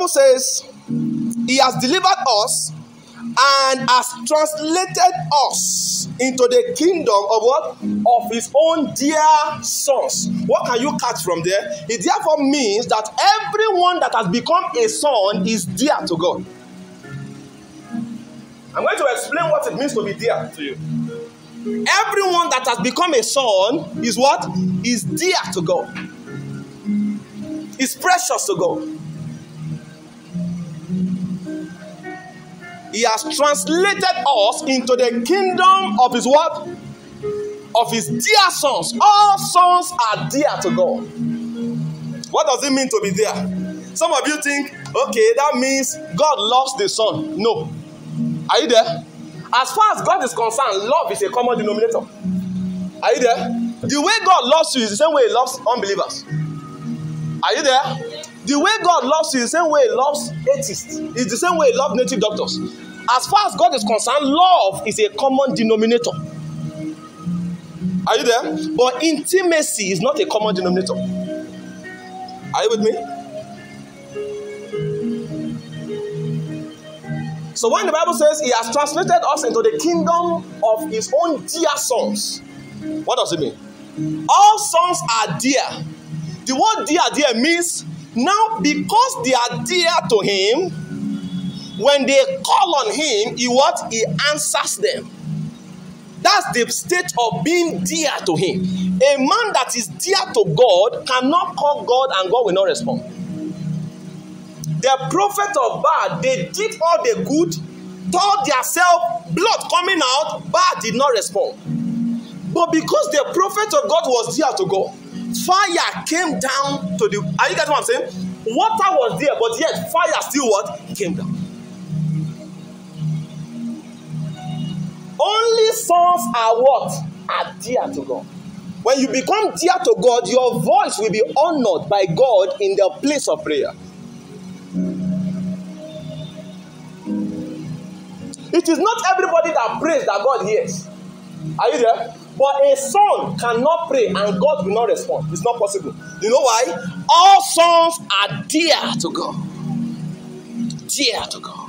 Bible says, He has delivered us and has translated us into the kingdom of what? Of his own dear sons. What can you catch from there? It therefore means that everyone that has become a son is dear to God. I'm going to explain what it means to be dear to you. Everyone that has become a son is what? Is dear to God. Is precious to God. He has translated us into the kingdom of his what? Of his dear sons. All sons are dear to God. What does it mean to be there? Some of you think, okay, that means God loves the son. No. Are you there? As far as God is concerned, love is a common denominator. Are you there? The way God loves you is the same way He loves unbelievers. Are you there? The way God loves you is the same way He loves atheists. It's the same way He loves native doctors. As far as God is concerned, love is a common denominator. Are you there? But intimacy is not a common denominator. Are you with me? So when the Bible says He has translated us into the kingdom of His own dear sons, what does it mean? All sons are dear. The word dear, dear means now, because they are dear to him, when they call on him, he what? He answers them. That's the state of being dear to him. A man that is dear to God cannot call God and God will not respond. The prophet of Baal, they did all the good, told themselves, blood coming out, Baal did not respond. But because the prophet of God was dear to God, fire came down to the are you getting what i'm saying water was there but yet fire still what came down sons are what are dear to god when you become dear to god your voice will be honored by god in the place of prayer it is not everybody that prays that god hears are you there But a son cannot pray and God will not respond. It's not possible. You know why? All sons are dear to God. Dear to God.